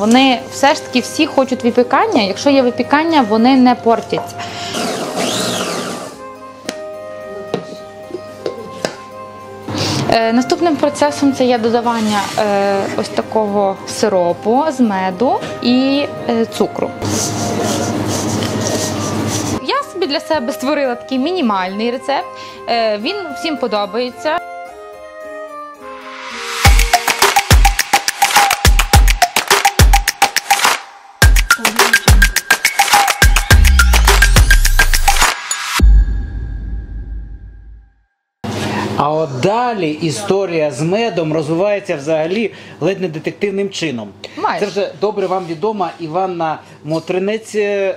Вони все ж таки всі хочуть випікання. Якщо є випікання, вони не портяться. Е, Наступним процесом це є додавання е, ось такого сиропу з меду і е, цукру. Я собі для себе створила такий мінімальний рецепт. Він всім подобається. А от далі історія з медом розвивається взагалі ледь не детективним чином. Майже. Це вже добре вам відома Іванна Мотринець, е,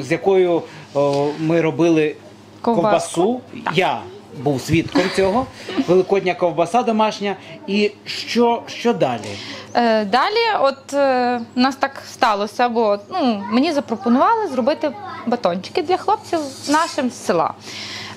з якою е, ми робили Ковбаску. ковбасу. Я був свідком цього. Великодня ковбаса домашня. І що, що далі? Е, Далі, от е, у нас так сталося, бо ну, мені запропонували зробити батончики для хлопців нашим з села.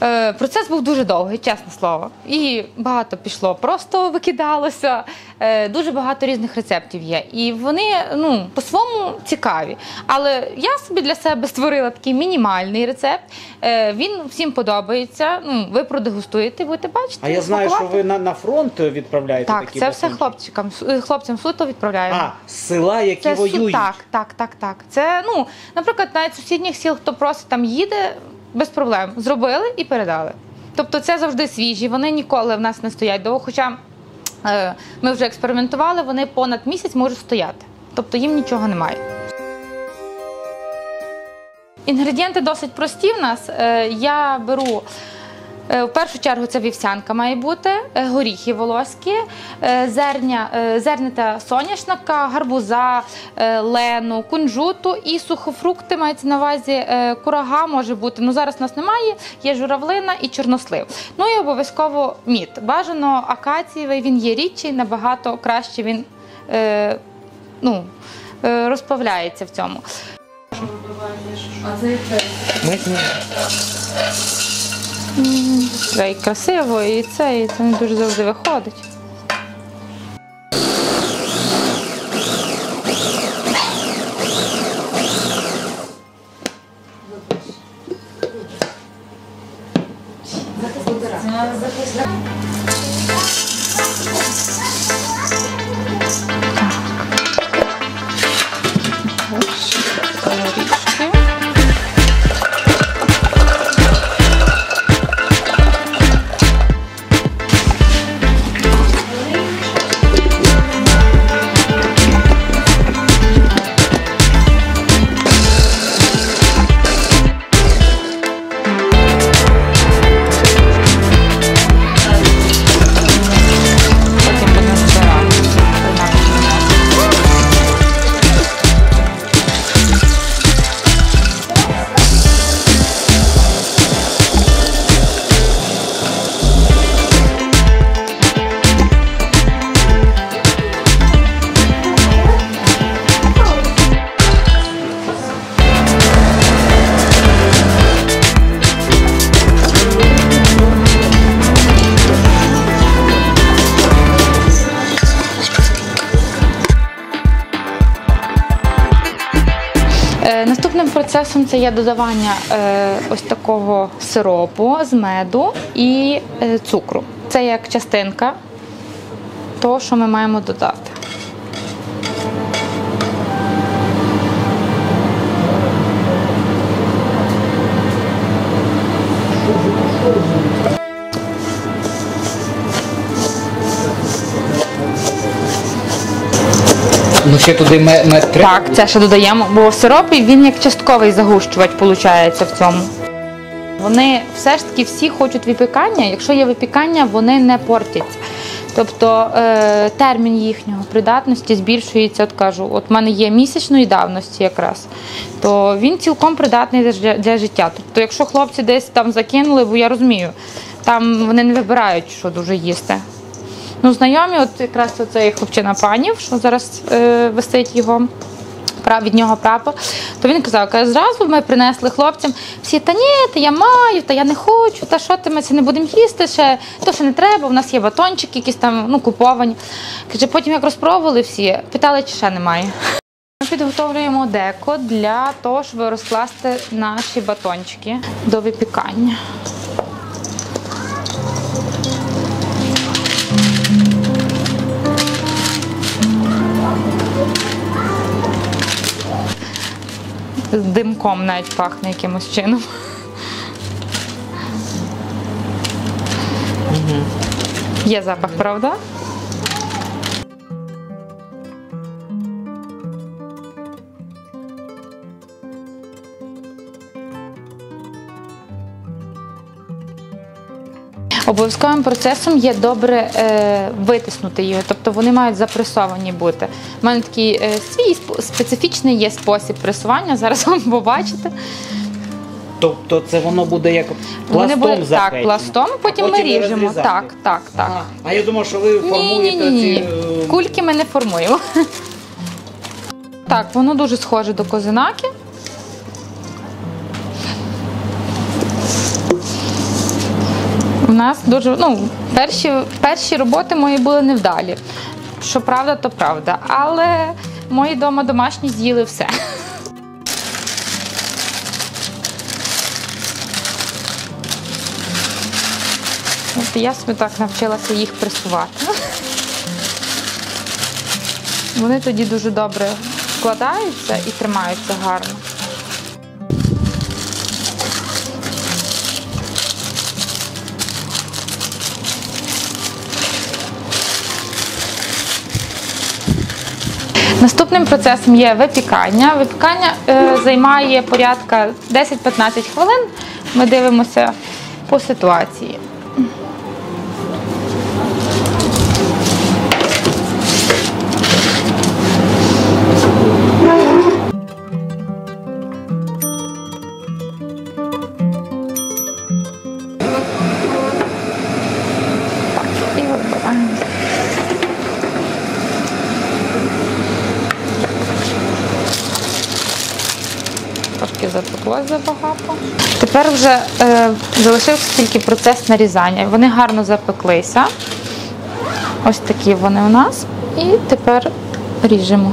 Е, Процес був дуже довгий, чесне слово. І багато пішло, просто викидалося. Е, Дуже багато різних рецептів є. І вони ну, по-своєму цікаві. Але я собі для себе створила такий мінімальний рецепт. Е, Він всім подобається. Ну, ви продегустуєте, будете бачити. А я знаю, що смакувати. ви на, на фронт відправляєте Так, такі це все хлопчикам, хлопцям суто відправляємо. А, з села, які Це су- воюють. так, так, так, так. Це ну, наприклад, навіть з сусідніх сіл, хто просить там їде, без проблем. Зробили і передали. Тобто це завжди свіжі. Вони ніколи в нас не стоять довго. Хоча е, ми вже експериментували, вони понад місяць можуть стояти. Тобто їм нічого немає. Інгредієнти досить прості в нас. Е, Я беру в першу чергу це вівсянка має бути, е, горіхи волоські, е, зерня, е, зернята соняшника, гарбуза, е, лену, кунжуту і сухофрукти мається на увазі. е, Курага може бути. Ну зараз нас немає. Є журавлина і чорнослив. Ну і обов'язково мід. Бажано акацієвий, він є рідший, набагато краще він е, ну, е, в цьому. Ми з ним- Красиво, і це, і це не дуже завжди виходить. Процесом це є додавання е, ось такого сиропу з меду і е, цукру. Це як частинка того, що ми маємо додати. Ну ще туди мед. Так, це ще додаємо, бо сироп він як частковий загущувач виходить в цьому. Вони все ж таки всі хочуть випікання. Якщо є випікання, вони не портяться. Тобто е, термін їхнього придатності збільшується. От кажу, от в мене є місячної давності якраз, то він цілком придатний для, для життя. Тобто, якщо хлопці десь там закинули, бо я розумію, там вони не вибирають, що дуже їсти. Ну, знайомі, от якраз оцей хлопчина панів, що зараз е, висить його. Від нього прапор, то він казав, каже, зразу ми принесли хлопцям всі, та ні, та я маю, та я не хочу, та що ти ми це не будемо їсти, ще то ще не треба, у нас є батончики, якісь там ну, куповані. Каже, потім як розпробували всі, питали, чи ще немає. Ми підготовлюємо деко для того, щоб розкласти наші батончики до випікання. З димком навіть пахне якимось чином. Є запах, правда? Обов'язковим процесом є добре е, витиснути його, тобто вони мають запресовані бути. У мене такий е, свій специфічний є спосіб пресування. Зараз вам побачите. Тобто це воно буде як пластом будуть так, пластом, потім, А ми ріжемо. розрізати. Так, так, так. Ага. А я думав, що ви формуєте ні, ні, ні. ці. е, Кульки ми не формуємо. Так, воно дуже схоже до козинаки. Нас дуже, ну, перші, перші роботи мої були невдалі. Що правда, то правда. Але мої дома домашні з'їли все. От я собі так навчилася їх пресувати. Вони тоді дуже добре складаються і тримаються гарно. Наступним процесом є випікання. Випікання е, займає порядка 10-15 хвилин. Ми дивимося по ситуації. Запеклось забагато. Тепер вже е, залишився тільки процес нарізання. Вони гарно запеклися. Ось такі вони у нас. І тепер ріжемо.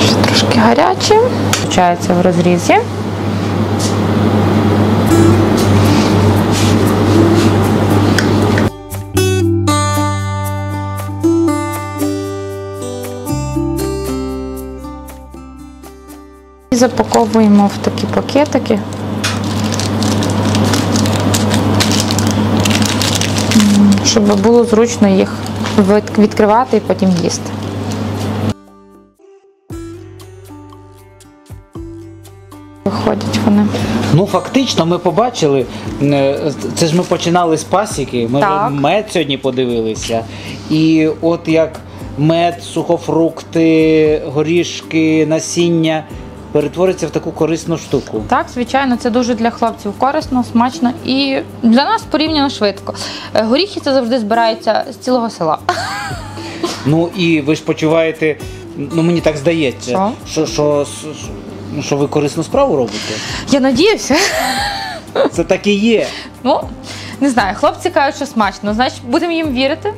Ще трошки гарячі. Получається в розрізі. Запаковуємо в такі пакетики. Щоб було зручно їх відкривати і потім їсти. Виходять вони. Ну, фактично, ми побачили. е, Це ж ми починали з пасіки. Ми Так. мед сьогодні подивилися. І от як мед, сухофрукти, горішки, насіння перетвориться в таку корисну штуку. Так, звичайно, це дуже для хлопців корисно, смачно і для нас порівняно швидко. Е, Горіхи це завжди збираються з цілого села. Ну і ви ж почуваєте, ну мені так здається, Що? що, що, що, ну, що ви корисну справу робите. Я надіюся. Це так і є. Ну, не знаю, хлопці кажуть, що смачно, значить будемо їм вірити.